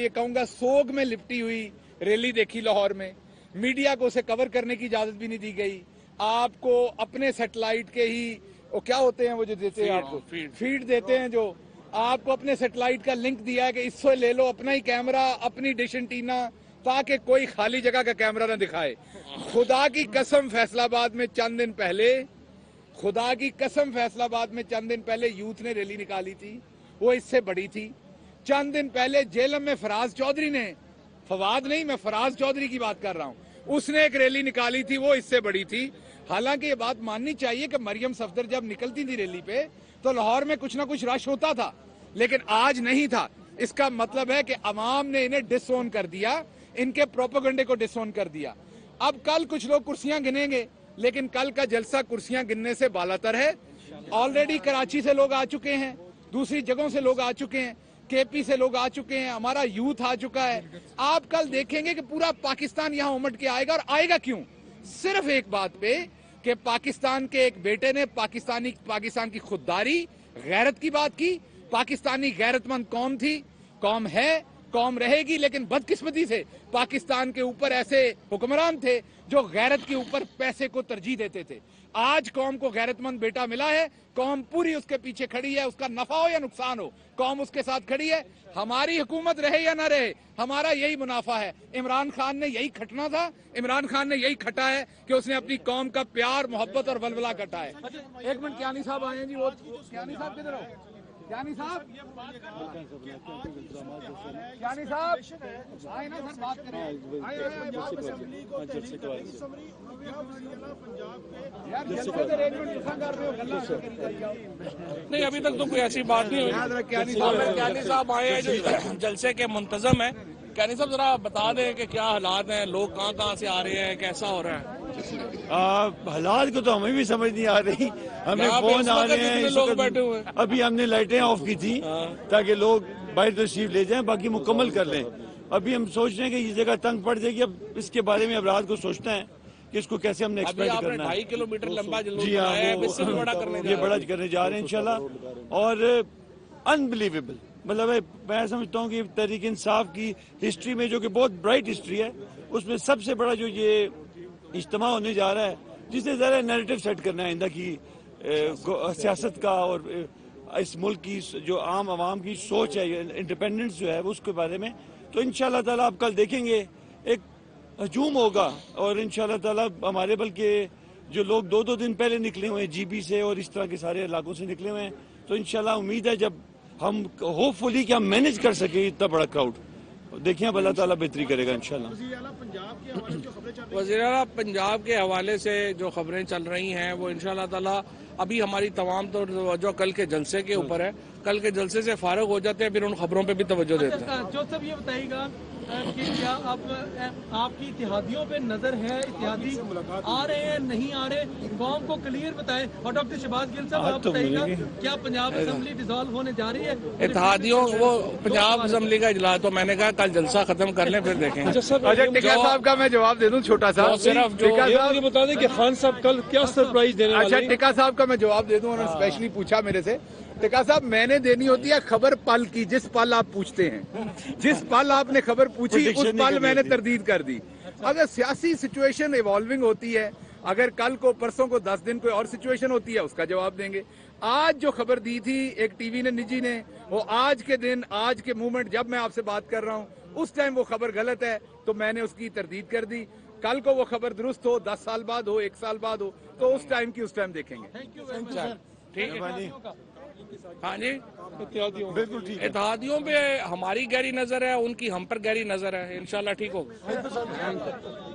ये कहूँगा सोग में लिपटी हुई रैली देखी लाहौर में। मीडिया को उसे कवर करने की इजाज़त भी नहीं दी गई। आपको अपने सैटेलाइट के ही वो क्या होते हैं वो जो देते हैं आपको? फ़ीड देते हैं जो। आपको अपने सैटेलाइट का लिंक दिया है कि इससे ले लो अपना ही कैमरा अपनी डिश एंटीना ताकि कोई खाली जगह का कैमरा ना दिखाए। खुदा की कसम फैसलाबाद में चंद दिन पहले खुदा की कसम फैसलाबाद में चंद दिन पहले यूथ ने रैली निकाली थी। वो इससे बड़ी थी। चंद दिन पहले जेलम में फराज चौधरी ने, फवाद नहीं, मैं फराज चौधरी की बात कर रहा हूँ। उसने एक रैली निकाली थी, वो इससे बड़ी थी। हालाँकि ये बात माननी चाहिए कि मरियम सफदर जब निकलती थी रैली पे तो लाहौर में कुछ ना कुछ रश होता था, लेकिन आज नहीं था। इसका मतलब है कि अवाम ने इन्हें डिसोन कर दिया, इनके प्रोपोगंडे को डिसोन कर दिया। अब कल कुछ लोग कुर्सियाँ गिनेंगे, लेकिन कल का जलसा कुर्सियाँ गिनने से बालातर है। ऑलरेडी कराची से लोग आ चुके हैं, दूसरी जगहों से लोग आ चुके हैं। केपी से लोग आ चुके हैं, हमारा यूथ आ चुका है। आप कल देखेंगे कि पूरा पाकिस्तान यहाँ उमट के आएगा, और आएगा क्यों? सिर्फ़ एक बात पे कि पाकिस्तान के एक बेटे ने पाकिस्तानी, पाकिस्तान की खुददारी, गैरत की बात की। पाकिस्तानी गैरतमंद कौम थी, कौम है कौम रहेगी, लेकिन बदकिस्मती से पाकिस्तान के ऊपर ऐसे हुक्मरान थे जो गैरत के ऊपर पैसे को तरजीह देते थे। आज कौम को गैरतमंद बेटा मिला है, कौम पूरी उसके पीछे खड़ी है, उसका नफा हो या नुकसान हो, कौम उसके साथ खड़ी है। हमारी हुकूमत रहे या ना रहे, हमारा यही मुनाफा है। इमरान खान ने यही खटना था, इमरान खान ने यही खटा है कि उसने अपनी कौम का प्यार, मोहब्बत और वलवला कटा है एक मिनट, क्यानी साहब आए जी, वो क्यानी साहब किधर हो? ज्ञानी साहब ज्ञानी साहब आए ना सर बात करें। आए आए बात हो जाइए। नहीं अभी तक तो कोई ऐसी बात नहीं हुई। ज्ञानी साहब आए हैं जो जलसे के मुंतजम है। ज्ञानी साहब जरा बता दें कि क्या हालात हैं? लोग कहाँ कहाँ से आ रहे हैं? कैसा हो रहा है? हालात को तो हमें भी समझ नहीं आ रही। हमें फ़ोन आ रहे हैं लोग बैठे हुए अभी हमने लाइटें ऑफ़ की थी ताकि लोग बाहर तशरीफ़ ले जाएँ बाकी मुकम्मल कर लें। अभी हम सोच रहे हैं कि ये जगह तंग पड़ जाएगी। अब इसके बारे में अब रात को सोचना है कि इसको कैसे हमने एक्सपेक्ट करना है। किलोमीटर लंबा जी हाँ है ये बड़ा करने जा रहे हैं इंशाल्लाह। और अनबिलीवेबल मतलब मैं समझता हूँ कि तहरीक इंसाफ की हिस्ट्री में जो कि बहुत ब्राइट हिस्ट्री है, उसमें सबसे बड़ा जो ये इज्तम होने जा रहा है जिससे ज़रा नैरेटिव सेट करना है आइंदा की सियासत का और इस मुल्क की जो आम आवाम की सोच है इंडिपेंडेंस जो है, उसके बारे में। तो इन ताला आप कल देखेंगे, एक हजूम होगा और इन ताला हमारे, बल्कि जो लोग दो दो दिन पहले निकले हुए हैं, जीबी से और इस तरह के सारे इलाकों से निकले हुए हैं तो इंशाल्लाह उम्मीद है जब हम होपफुली क्या हम मैनेज कर सके इतना बड़ा क्राउड देखिए अब अल्लाह ताला बेहतरी करेगा इंशाल्लाह। वजी अला पंजाब के हवाले से जो खबरें चल रही हैं वो इंशाल्लाह ताला अभी हमारी तमाम तो जो कल के जलसे के ऊपर है कल के जलसे से फारग हो जाते हैं फिर उन खबरों पर भी तवज्जो देते हैं। जो सब ये बताइएगा अ, कि क्या अब आपकी इतिहादियों पे नज़र है? इतिहादी आ रहे हैं नहीं आ रहे? कौम को क्लियर बताएँ। और डॉक्टर शहबाज गिल साहब आप तो बताइएगा क्या पंजाब असम्बली डिसॉल्व होने जा रही है? इतिहादियों वो पंजाब असम्बली का इजलास तो मैंने कहा कल जलसा खत्म कर लें फिर देखेंगे। अच्छा टिक्का साहब का मैं जवाब दे दूँ छोटा सा। सिर्फ़ ये साहब बता दें कि खान साहब कल क्या सरप्राइज़ देने वाले अच्छा हैं? टिक्का साहब का मैं जवाब दे दूँ उन्होंने स्पेशली पूछा मेरे से। टिक्का साहब मैंने देनी होती है खबर पल की जिस पल आप पूछते हैं। जिस पल आपने खबर पूछी उस पल मैंने तरदीद कर दी। अगर सियासी सिचुएशन इवॉल्विंग होती है अगर कल को परसों को दस दिन कोई और सिचुएशन होती है उसका जवाब देंगे। आज जो खबर दी थी एक टीवी ने निजी ने वो आज के दिन आज के मूवमेंट जब मैं आपसे बात कर रहा हूँ उस टाइम वो खबर गलत है तो मैंने उसकी तरदीद कर दी। कल को वो खबर दुरुस्त हो दस साल बाद हो एक साल बाद हो तो उस टाइम की उस टाइम देखेंगे। ठीक है। हाँ जी? बिल्कुल ठीक इतिहादियों पे हमारी गहरी नज़र है उनकी हम पर गहरी नज़र है। इंशाल्लाह ठीक होगा।